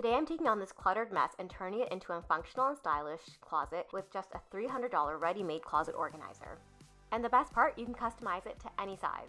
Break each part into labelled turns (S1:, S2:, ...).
S1: Today I'm taking on this cluttered mess and turning it into a functional and stylish closet with just a $300 ready-made closet organizer. And the best part, you can customize it to any size.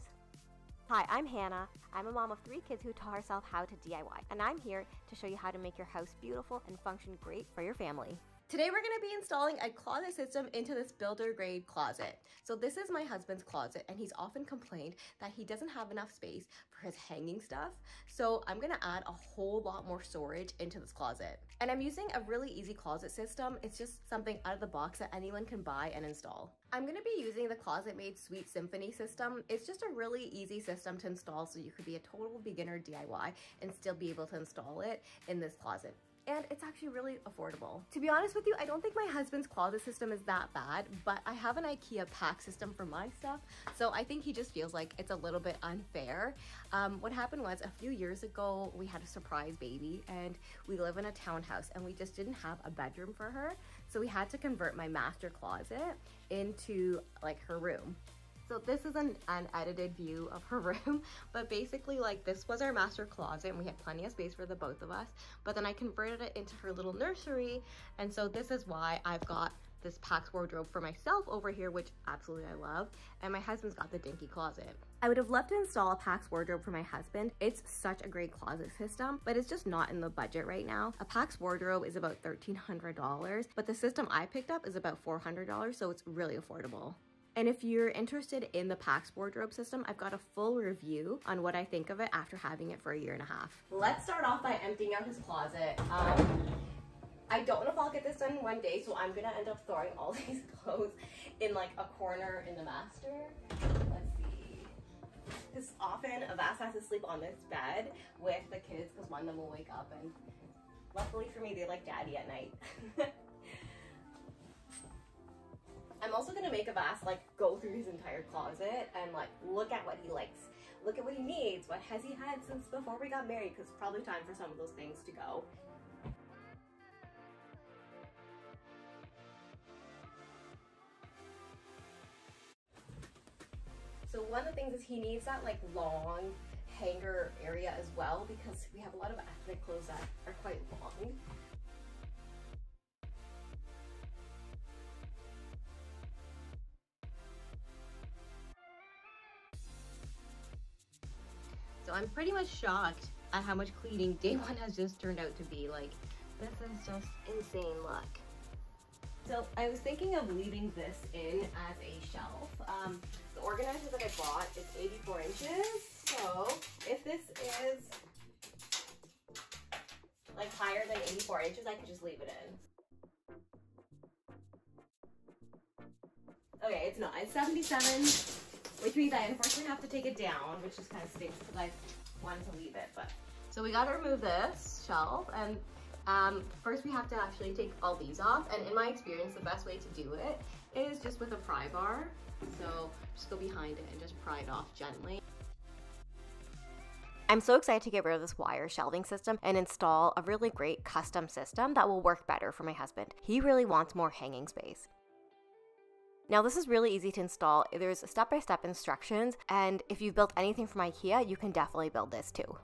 S1: Hi, I'm Hana. I'm a mom of three kids who taught herself how to DIY, and I'm here to show you how to make your house beautiful and function great for your family. Today we're going to be installing a closet system into this builder grade closet. So this is my husband's closet and he's often complained that he doesn't have enough space for his hanging stuff. So I'm going to add a whole lot more storage into this closet. And I'm using a really easy closet system. It's just something out of the box that anyone can buy and install. I'm going to be using the ClosetMaid Suite Symphony system. It's just a really easy system to install so you could be a total beginner DIY and still be able to install it in this closet and it's actually really affordable. To be honest with you, I don't think my husband's closet system is that bad, but I have an IKEA PAX system for my stuff, so I think he just feels like it's a little bit unfair. Um, what happened was a few years ago, we had a surprise baby and we live in a townhouse and we just didn't have a bedroom for her, so we had to convert my master closet into like her room. So this is an unedited view of her room, but basically like this was our master closet and we had plenty of space for the both of us, but then I converted it into her little nursery. And so this is why I've got this PAX wardrobe for myself over here, which absolutely I love. And my husband's got the dinky closet. I would have loved to install a PAX wardrobe for my husband. It's such a great closet system, but it's just not in the budget right now. A PAX wardrobe is about $1,300, but the system I picked up is about $400, so it's really affordable. And if you're interested in the PAX wardrobe system, I've got a full review on what I think of it after having it for a year and a half. Let's start off by emptying out his closet. Um, I don't know if I'll get this done in one day, so I'm gonna end up throwing all these clothes in like a corner in the master. Let's see. Because often Avast has to sleep on this bed with the kids because one of them will wake up and luckily for me, they like daddy at night. I'm also gonna make Avast like go through his entire closet and like look at what he likes. Look at what he needs. What has he had since before we got married? Because probably time for some of those things to go. So one of the things is he needs that like long hanger area as well because we have a lot of ethnic clothes that are quite long. So I'm pretty much shocked at how much cleaning day one has just turned out to be. Like, this is just insane look. So I was thinking of leaving this in as a shelf. Um, the organizer that I bought is 84 inches. So if this is like higher than 84 inches, I could just leave it in. Okay, it's not. It's 77 which means I unfortunately have to take it down, which just kind of stinks because I wanted to leave it. But So we got to remove this shelf and um, first we have to actually take all these off. And in my experience, the best way to do it is just with a pry bar. So just go behind it and just pry it off gently. I'm so excited to get rid of this wire shelving system and install a really great custom system that will work better for my husband. He really wants more hanging space. Now this is really easy to install. There's step-by-step -step instructions and if you've built anything from Ikea, you can definitely build this too.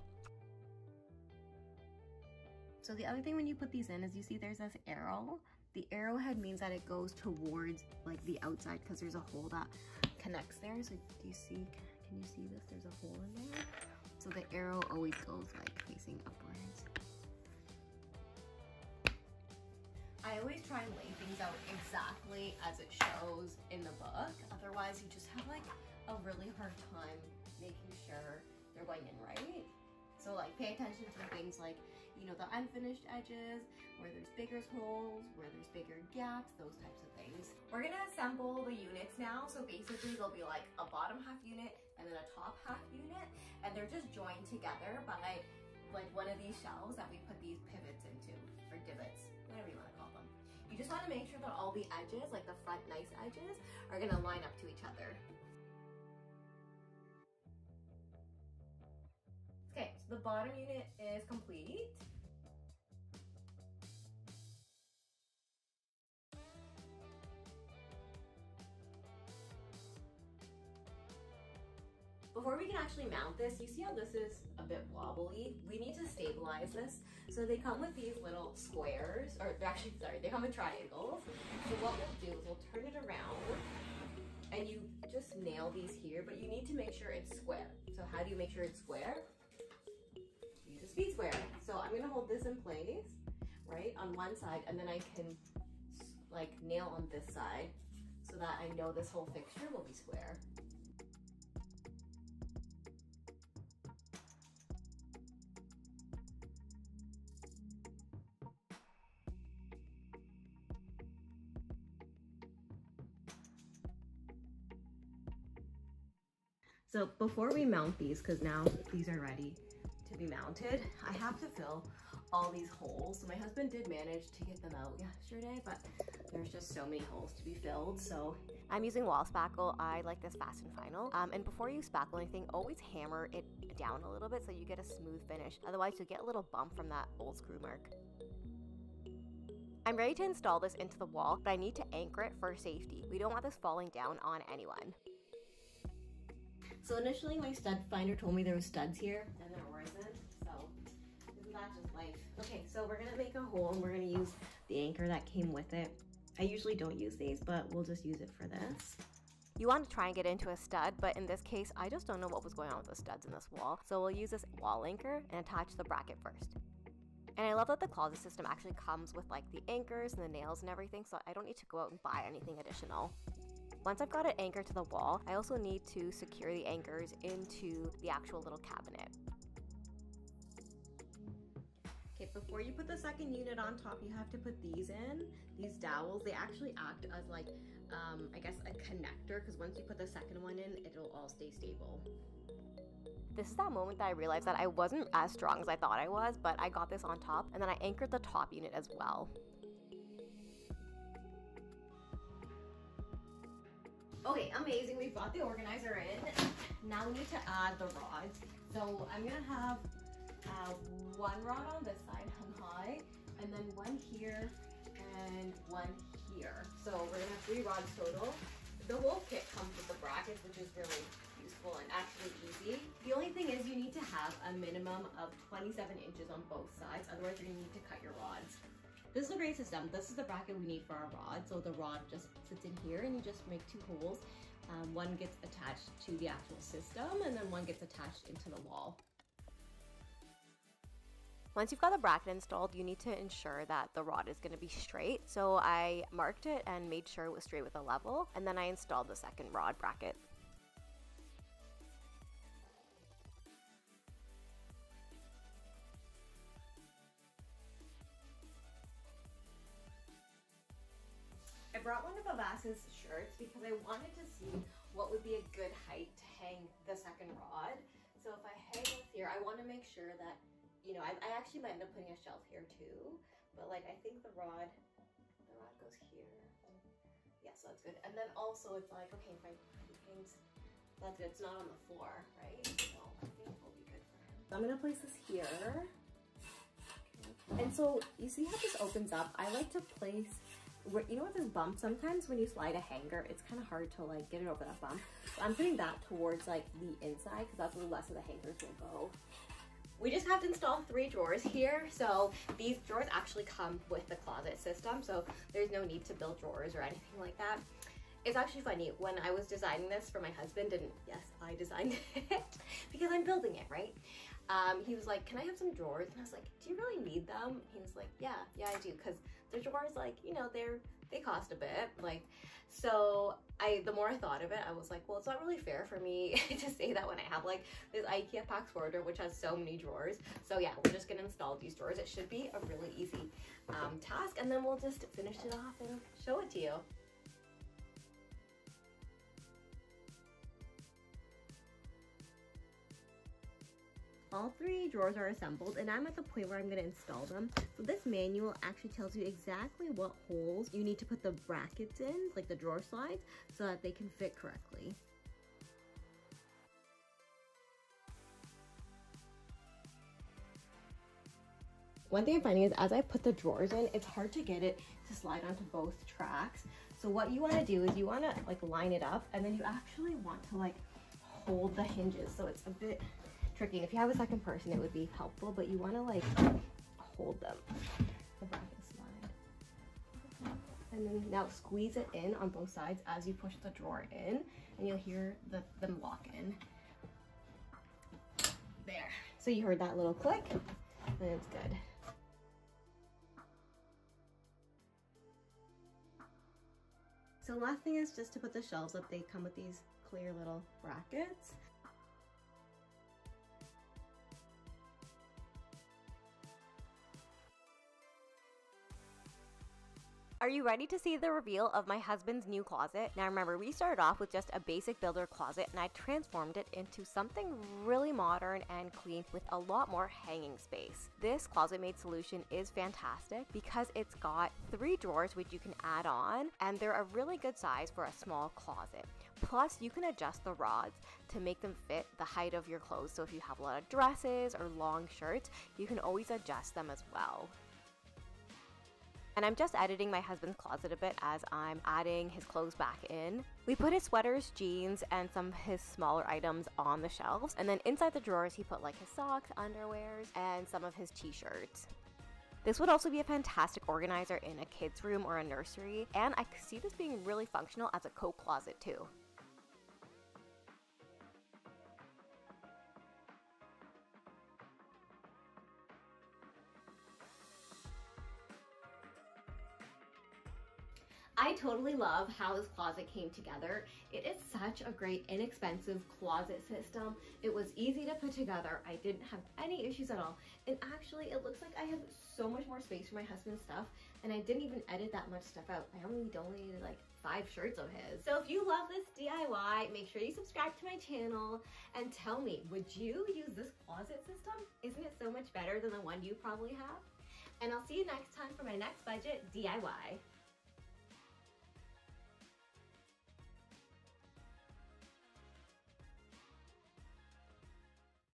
S1: So the other thing when you put these in is you see there's this arrow. The arrowhead means that it goes towards like the outside because there's a hole that connects there. So do you see, can you see this? There's a hole in there. So the arrow always goes like facing upwards. I always try and lay things out exactly as it shows in the book. Otherwise, you just have like a really hard time making sure they're going in right. So like pay attention to things like, you know, the unfinished edges, where there's bigger holes, where there's bigger gaps, those types of things. We're gonna assemble the units now. So basically there'll be like a bottom half unit and then a top half unit, and they're just joined together by like one of these shelves that we put these pivots into, or divots, whatever you them. You just wanna make sure that all the edges, like the front nice edges, are gonna line up to each other. Okay, so the bottom unit is complete. Before we can actually mount this, you see how this is a bit wobbly? We need to stabilize this. So they come with these little squares, or actually, sorry, they come with triangles. So what we'll do is we'll turn it around and you just nail these here, but you need to make sure it's square. So how do you make sure it's square? Use a speed square. So I'm gonna hold this in place, right, on one side, and then I can like nail on this side so that I know this whole fixture will be square. So before we mount these, because now these are ready to be mounted, I have to fill all these holes. So my husband did manage to get them out yesterday, but there's just so many holes to be filled. So I'm using wall spackle. I like this fast and final. Um, and before you spackle anything, always hammer it down a little bit so you get a smooth finish. Otherwise you'll get a little bump from that old screw mark. I'm ready to install this into the wall, but I need to anchor it for safety. We don't want this falling down on anyone. So initially my stud finder told me there was studs here and there wasn't. So isn't that just life? Okay, so we're gonna make a hole and we're gonna use the anchor that came with it. I usually don't use these, but we'll just use it for this. You want to try and get into a stud, but in this case, I just don't know what was going on with the studs in this wall. So we'll use this wall anchor and attach the bracket first. And I love that the closet system actually comes with like the anchors and the nails and everything, so I don't need to go out and buy anything additional. Once I've got it anchored to the wall, I also need to secure the anchors into the actual little cabinet. Okay, before you put the second unit on top, you have to put these in. These dowels, they actually act as like, um, I guess a connector because once you put the second one in, it'll all stay stable. This is that moment that I realized that I wasn't as strong as I thought I was, but I got this on top and then I anchored the top unit as well. Okay, amazing. We've got the organizer in. Now we need to add the rods. So I'm gonna have uh, one rod on this side hung high, and then one here and one here. So we're gonna have three rods total. The whole kit comes with the brackets, which is really useful and actually easy. The only thing is you need to have a minimum of 27 inches on both sides, otherwise you're gonna need to cut your rods. This is a great system. This is the bracket we need for our rod. So the rod just sits in here and you just make two holes. Um, one gets attached to the actual system and then one gets attached into the wall. Once you've got the bracket installed, you need to ensure that the rod is going to be straight. So I marked it and made sure it was straight with a level, and then I installed the second rod bracket. Brought one of Avas's shirts because I wanted to see what would be a good height to hang the second rod. So if I hang this here, I want to make sure that, you know, I, I actually might end up putting a shelf here too, but like I think the rod, the rod goes here. Yeah, so that's good. And then also it's like, okay, if I hang, that's good. It's not on the floor, right? So I think it'll be good for him. I'm gonna place this here. And so you see how this opens up? I like to place you know what this bump, sometimes when you slide a hanger, it's kind of hard to like get it over that bump. So I'm putting that towards like the inside because that's where less of the hangers will go. We just have to install three drawers here. So these drawers actually come with the closet system. So there's no need to build drawers or anything like that. It's actually funny, when I was designing this for my husband, and yes, I designed it because I'm building it, right? Um, he was like, can I have some drawers? And I was like, do you really need them? He was like, yeah, yeah, I do. Cause the drawers, like, you know, they're, they cost a bit. Like, so I, the more I thought of it, I was like, well, it's not really fair for me to say that when I have like this IKEA Pax Forwarder, which has so many drawers. So yeah, we're just gonna install these drawers. It should be a really easy um, task. And then we'll just finish it off and show it to you. All three drawers are assembled and I'm at the point where I'm going to install them. So this manual actually tells you exactly what holes you need to put the brackets in, like the drawer slides, so that they can fit correctly. One thing I'm finding is as I put the drawers in, it's hard to get it to slide onto both tracks. So what you want to do is you want to like line it up and then you actually want to like hold the hinges, so it's a bit tricky. And if you have a second person, it would be helpful, but you want to like hold them. The bracket slide. And then now squeeze it in on both sides as you push the drawer in, and you'll hear the, them lock in. There. So you heard that little click, and it's good. So last thing is just to put the shelves up. They come with these clear little brackets. Are you ready to see the reveal of my husband's new closet? Now remember, we started off with just a basic builder closet and I transformed it into something really modern and clean with a lot more hanging space. This ClosetMaid solution is fantastic because it's got three drawers which you can add on and they're a really good size for a small closet. Plus, you can adjust the rods to make them fit the height of your clothes. So if you have a lot of dresses or long shirts, you can always adjust them as well. And I'm just editing my husband's closet a bit as I'm adding his clothes back in. We put his sweaters, jeans, and some of his smaller items on the shelves. And then inside the drawers, he put like his socks, underwears, and some of his t-shirts. This would also be a fantastic organizer in a kid's room or a nursery, and I see this being really functional as a coat closet too. I totally love how this closet came together. It is such a great inexpensive closet system. It was easy to put together. I didn't have any issues at all. And actually it looks like I have so much more space for my husband's stuff and I didn't even edit that much stuff out. I only donated like five shirts of his. So if you love this DIY, make sure you subscribe to my channel and tell me, would you use this closet system? Isn't it so much better than the one you probably have? And I'll see you next time for my next budget DIY.